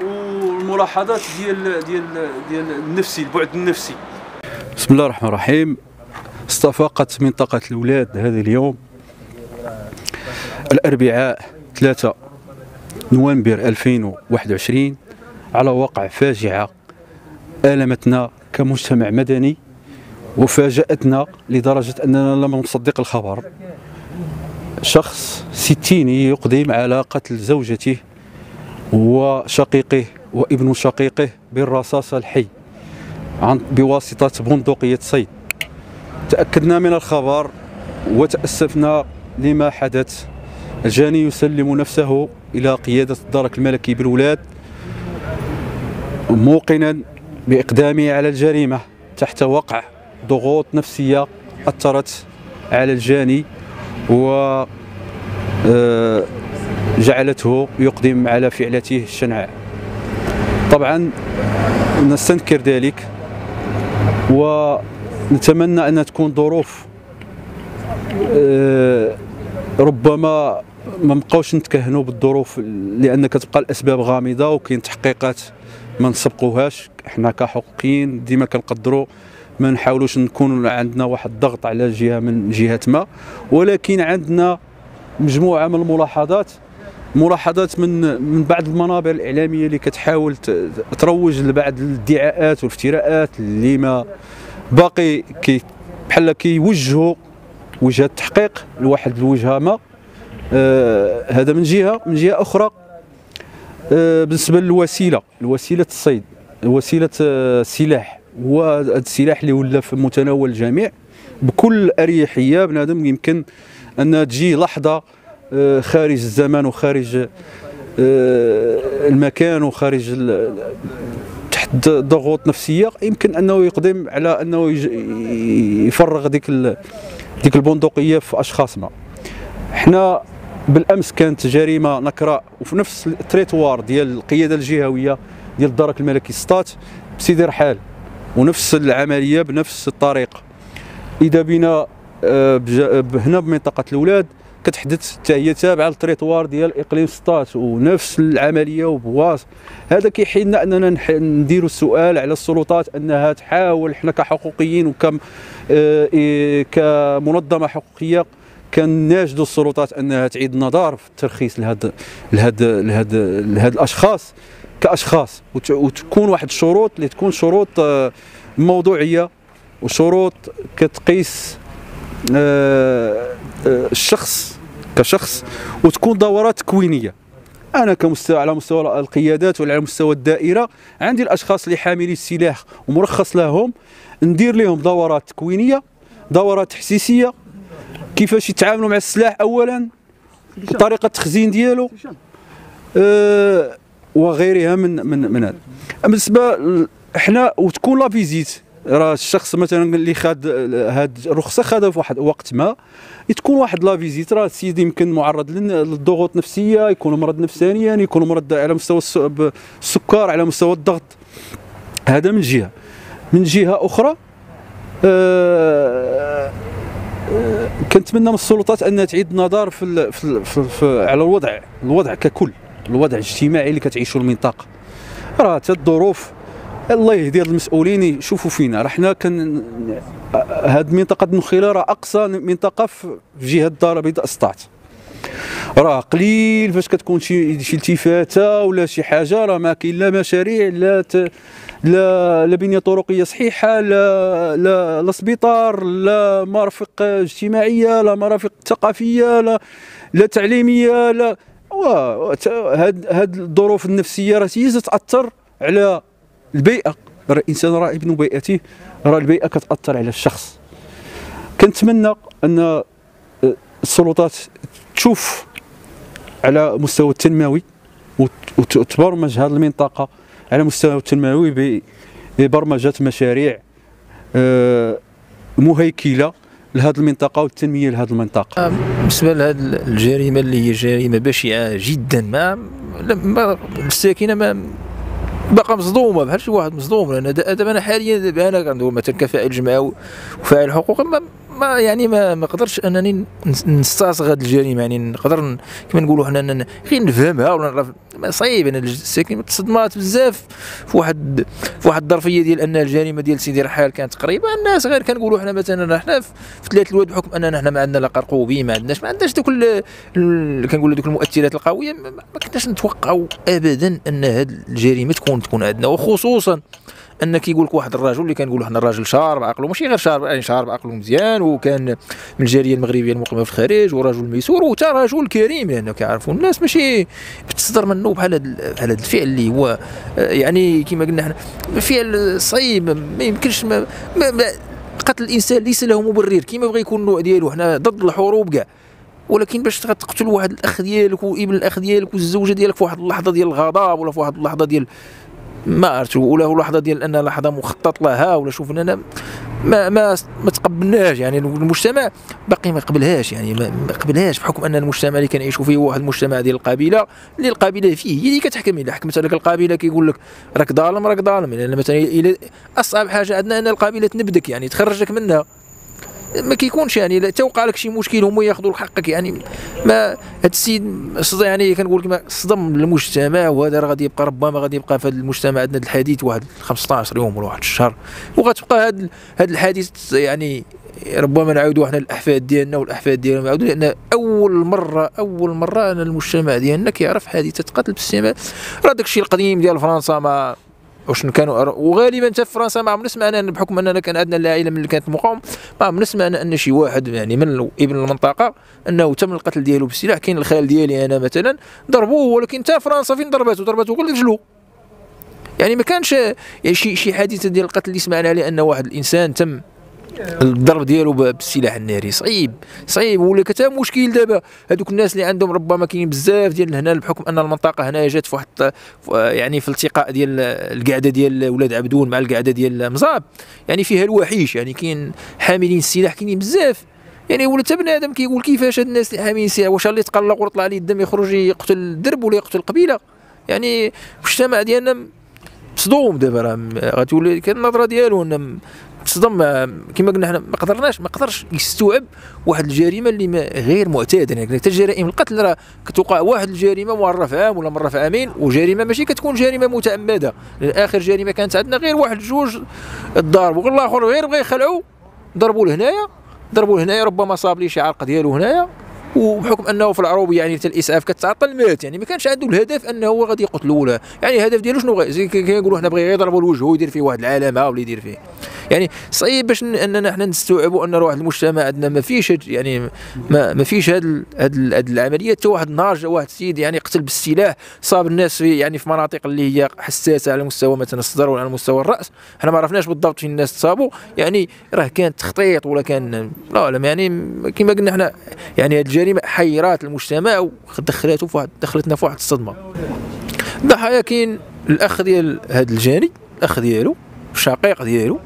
والملاحظات ديال ديال ديال النفسي البعد النفسي بسم الله الرحمن الرحيم. استفاقت منطقة الأولاد هذا اليوم الأربعاء 3 نوفمبر 2021 على وقع فاجعة ألمتنا كمجتمع مدني وفاجأتنا لدرجة أننا لم نصدق الخبر. شخص ستيني يقدم على قتل زوجته وشقيقه وابن شقيقه بالرصاص الحي عن بواسطة بندقية صيد. تأكدنا من الخبر وتأسفنا لما حدث. الجاني يسلم نفسه إلى قيادة الدرك الملكي بالولاد موقنا بإقدامه على الجريمة تحت وقع ضغوط نفسية أثرت على الجاني و آه، جعلته يقدم على فعلته الشنعاء طبعا نستنكر ذلك ونتمنى أن تكون ظروف آه، ربما ما نبقاوش نتكهنوا بالظروف لأن كتبقى الأسباب غامضة وكاين تحقيقات ما نسبقوهاش. إحنا كحقوقيين ديما كنقدروا ما نحاولوش نكون عندنا واحد الضغط على جهة من جهات ما. ولكن عندنا مجموعة من الملاحظات ملاحظات من من بعض المنابر الإعلامية اللي كتحاول تروج لبعض الادعاءات والافتراءات اللي ما باقي كي بحال كيوجهوا وجهة تحقيق لواحد الوجهة ما. آه هذا من جهة. من جهة أخرى بالنسبة للوسيلة الوسيلة الصيد وسيلة السلاح. آه هو السلاح اللي ولا في متناول الجميع بكل أريحية. بنادم يمكن أن تجي لحظة آه خارج الزمان وخارج آه، المكان وخارج تحت ضغوط نفسية. يمكن أنه يقدم على أنه يفرغ ديك ديك البندقية في اشخاص ما حنا بالامس كانت جريمه نكراء وفي نفس التريتوار ديال القياده الجهويه ديال الدرك الملكي سطات بسيدي رحال ونفس العملية بنفس الطريقة اذا بنا آه، هنا بمنطقه الاولاد كتحدث حتى هي تابعه للتريتوار ديال اقليم سطات ونفس العملية وبواس هذا كيحيلنا اننا نديروا السؤال على السلطات انها تحاول حنا كحقوقيين وكم آه، كمنظمه حقوقيه كناشدوا السلطات أنها تعيد النظر في الترخيص لهاد لهاد لهاد لهاد الأشخاص كأشخاص وتكون واحد الشروط اللي تكون شروط آه، موضوعية وشروط كتقيس آه، الشخص كشخص وتكون دورات تكوينية. أنا كمستوى على مستوى القيادات وعلى مستوى الدائرة عندي الأشخاص اللي حاملين السلاح ومرخص لهم ندير لهم دورات تكوينية دورات تحسيسية كيفاش يتعاملوا مع السلاح اولا؟ طريقة التخزين ديالو؟ أه وغيرها من من من هذا. بالنسبة إحنا وتكون la visite. راه الشخص مثلا اللي خاد هاد الرخصة خادها في واحد وقت ما. تكون واحد la visite. راه السيد يمكن معرض للضغوط نفسيه يكون مرض نفسانيا يكون مرض على مستوى السكر على مستوى الضغط. هذا من جهة. من جهة أخرى آه كنتمنى من السلطات انها تعيد النظر في, في, في, في على الوضع الوضع ككل الوضع الاجتماعي اللي كتعيشوا المنطقة. راه حتى الظروف الله يهدي المسؤولين يشوفوا فينا. راه حنا كان هاد المنطقة النخيله راه أقصى منطقة في جهة الدار البيضاء سطات راه قليل فاش كتكون شي شي التفاتة ولا شي حاجة راه ما كاين لا مشاريع لا ت... لا لا بنية طرقية صحيحة لا لا لا سبيطار لا مرافق اجتماعية لا مرافق ثقافية لا لا تعليمية لا هاد هاد الظروف النفسية راه هي تأثر على البيئة. راه الإنسان راه ابن بيئته راه البيئة كتأثر على الشخص. كنتمنى أن السلطات تشوف على مستوى التنموي وتبرمج هذه المنطقة على مستوى التنموي ببرمجة مشاريع آه، مهيكلة لهذه المنطقة والتنمية لهذه المنطقة. بالنسبة لهذه الجريمة اللي هي جريمة بشعة جدا ما, ما الساكنة ما باقا مصدومة بحال شي واحد مصدوم. لأن دابا أنا حاليا دابا أنا كندور مثلا كفاعل جمعوي وفاعل حقوق ما, ما يعني ما ما قدرتش أنني نستصغ هذه الجريمه يعني نقدر كما نقولوا حنا غير نفهمها ولا صعيب أنا الساكن تصدمات بزاف. في واحد في واحد الظرفية ديال أن الجريمه ديال سيدي رحال كانت تقريبا الناس غير كنقولوا حنا مثلا حنا في ثلاث الواد بحكم أننا حنا ما عندنا لا قرقوبي ما عندناش ما عندناش دوك كنقولوا دوك المؤثرات القوية. ما كناش نتوقعوا ابدا أن هذه الجريمه تكون تكون عندنا وخصوصا أن كيقول لك واحد الرجل اللي كنقولوا حنا الراجل شارب عقله ماشي غير شارب يعني شارب عقله مزيان وكان من الجالية المغربية المقيمة في الخارج ورجل ميسور وتا رجل كريم لأنه كيعرفوا الناس ماشي بتصدر منه بحال هذا بحال هذا الفعل اللي هو يعني كما قلنا حنا فعل صعيب ما يمكنش ما, ما, ما قتل الإنسان ليس له مبرر كيما بغى يكون النوع ديالو حنا ضد الحروب كاع. ولكن باش تقتل واحد الأخ ديالك وابن الأخ ديالك والزوجة ديالك في واحد اللحظة ديال الغضب ولا في واحد اللحظة ديال ما عرفت ولا لحظة ديال انها لحظة مخطط لها ولا شوف أنا ما ما ما تقبلناش يعني المجتمع باقي ما قبلهاش يعني ما قبلهاش بحكم أن المجتمع اللي كنعيشوا فيه هو واحد المجتمع ديال القبيلة اللي القبيلة فيه هي اللي كتحكم إلا حكمت عليك القبيلة كيقول لك راك ظالم راك ظالم يعني مثلا أصعب حاجة عندنا أن القبيلة تنبدك يعني تخرجك منها. ما كيكونش يعني توقع لك شي مشكل هما ياخذوا حقك يعني. ما هذا السيد يعني كنقول لك صدم المجتمع وهذا راه غادي يبقى ربما غادي يبقى في هذا المجتمع عندنا الحديث واحد 15 يوم ولا واحد الشهر. وغتبقى هذا هذا الحديث يعني ربما نعاودوا إحنا الأحفاد ديالنا والأحفاد ديالنا نعاودوا لأن أول مره أول مرة أنا المجتمع ديالنا كيعرف حادثه قتل باستعمال راه داك الشيء القديم ديال فرنسا ما واش كانوا وغالبا حتى في فرنسا ما عمرنا سمعنا بحكم أننا كان عندنا العائله من اللي كانت مقاوم ما عمرنا سمعنا أن شي واحد يعني من ابن المنطقة أنه تم القتل ديالو بالسلاح. كاين الخال ديالي أنا مثلا ضربوه ولكن حتى فرنسا فين ضربته؟ ضربته غير الجلو يعني ما كانش يعني شي شي حادثه ديال القتل اللي سمعنا عليه أن واحد الإنسان تم الضرب ديالو بالسلاح الناري. صعيب صعيب. ولا كتا مشكل دابا. هذوك الناس اللي عندهم ربما كاين بزاف ديال هنا بحكم أن المنطقة هنا جات في واحد يعني في التقاء ديال القعده ديال ولاد عبدون مع القعده ديال مزاب يعني فيها الوحيش. يعني كاين حاملين السلاح كاينين بزاف. يعني ولا حتى بنادم كيقول كيفاش هاد الناس اللي حاملين السلاح؟ واش اللي يتقلق ويطلع عليه الدم يخرج يقتل الدرب ولا يقتل القبيلة؟ يعني المجتمع ديالنا مصدوم دابا. راه غتولي كان النظرة ديالو تصدم كما قلنا إحنا ما قدرناش ما قدرش يستوعب واحد الجريمة اللي ما غير معتادة. يعني حتى جرائم القتل راه كتوقع واحد الجريمة مره في عام ولا مره في عامين وجريمة ماشي كتكون جريمة متعمده اخر جريمة كانت عندنا غير واحد جوج الضرب وغير الآخر غير بغى يخلعوا ضربوا لهنايا ضربوا لهنايا ربما صاب لي شي عرق ديالو هنايا. وبحكم أنه في العروبيه يعني حتى الإسعاف كتعطل مات يعني ما كانش عنده الهدف أنه هو غادي يقتلو ولا. يعني الهدف ديالو شنو كيقولوا حنا بغى يضربوا الوجه ويدير فيه واحد العلامه ولا يدير فيه. يعني صعيب باش أننا حنا نستوعبوا أن واحد المجتمع عندنا ما فيش يعني ما, ما فيش هاد هاد العمليات. حتى واحد النهار جا واحد السيد يعني قتل بالسلاح صاب الناس في يعني في مناطق اللي هي حساسة على مستوى مثلا الصدر ولا على مستوى الرأس. حنا ما عرفناش بالضبط فين الناس تصابوا يعني راه كان تخطيط ولا كان لا يعني كما قلنا حنا يعني هاد الجريمة حيرات المجتمع ودخلته في واحد دخلتنا في واحد الصدمة. الضحايا كاين الأخ ديال هذا الجاني الأخ ديالو الشقيق ديالو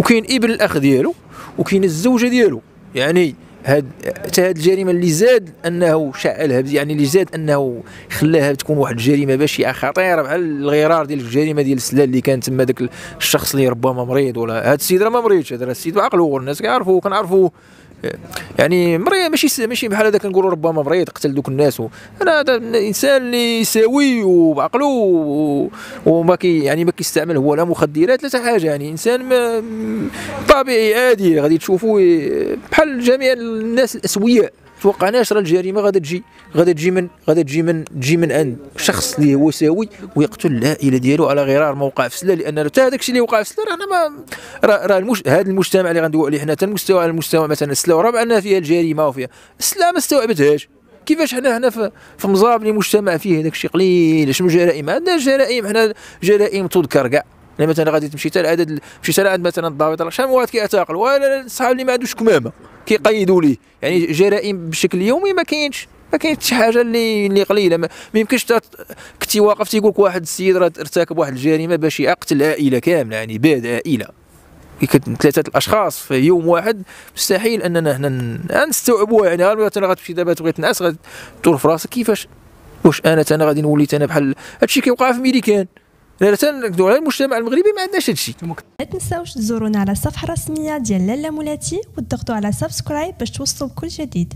وكاين ابن الأخ ديالو وكاين الزوجة ديالو. يعني هاد حتى هاد الجريمة اللي زاد أنه شعلها يعني اللي زاد أنه خلاها تكون واحد الجريمة بشعه خطيرة بحال الغرار ديال الجريمة ديال السلال اللي كان تما داك الشخص اللي ربما مريض ولا هاد السيد راه ما مريضش هذا السيد بعقله الناس كيعرفوا كنعرفوا يعني مريض ماشي ماشي بحال هذا كنقولوا ربما مريض قتل دوك الناس. أنا هذا إنسان اللي سوي وبعقله وما كي يعني ما كيستعمل هو لا مخدرات لا حاجة يعني إنسان ما طبيعي عادي غادي تشوفوا بحال جميع الناس الأسوياء توقعناش راه الجريمة غادا تجي غادا تجي من غادا تجي من تجي من عند شخص اللي هو ساوي ويقتل العائلة ديالو على غرار موقع في سله لأن حتى هذاك الشيء اللي وقع في سله راه ما راه راه المش... هذا المجتمع اللي غندويو عليه حنا المستوى على المستوى مثلا السله ورغم أنها فيها الجريمة وفيها السله ما استوعبتهاش. كيفاش حنا هنا في, في مزاب اللي مجتمع فيه هذاك الشيء قليل شنو جرائم؟ عندنا جرائم حنا جرائم تذكر كاع. يعني مثلا غادي تمشي حتى العدد مشيت عند مثلا الضابط شحال من واحد كيعتقل؟ ولا صحاب اللي ما عندوش كمامة كيقيدوا ليه يعني جرائم بشكل يومي ما كاينش ما كاينش شي حاجة اللي اللي قليلة. ما, يمكنش كنتي واقف تيقول لك واحد السيد راه ارتكب واحد الجريمة باش يقتل عائله كاملة يعني باد عائله ثلاثة الأشخاص في يوم واحد مستحيل أننا هنا نستوعبوها. يعني غير مثلا غتمشي دابا تبغي تنعس غتدور في راسك كيفاش؟ واش أنا أنا غادي نولي أنا بحال هادشي كيوقع في ميريكان تنكدو على المجتمع المغربي ما عندناش هادشي. لا تنساوش تزورونا على الصفحة الرسمية ديال لالا مولاتي وتضغطوا على subscribe باش توصلوا بكل جديد.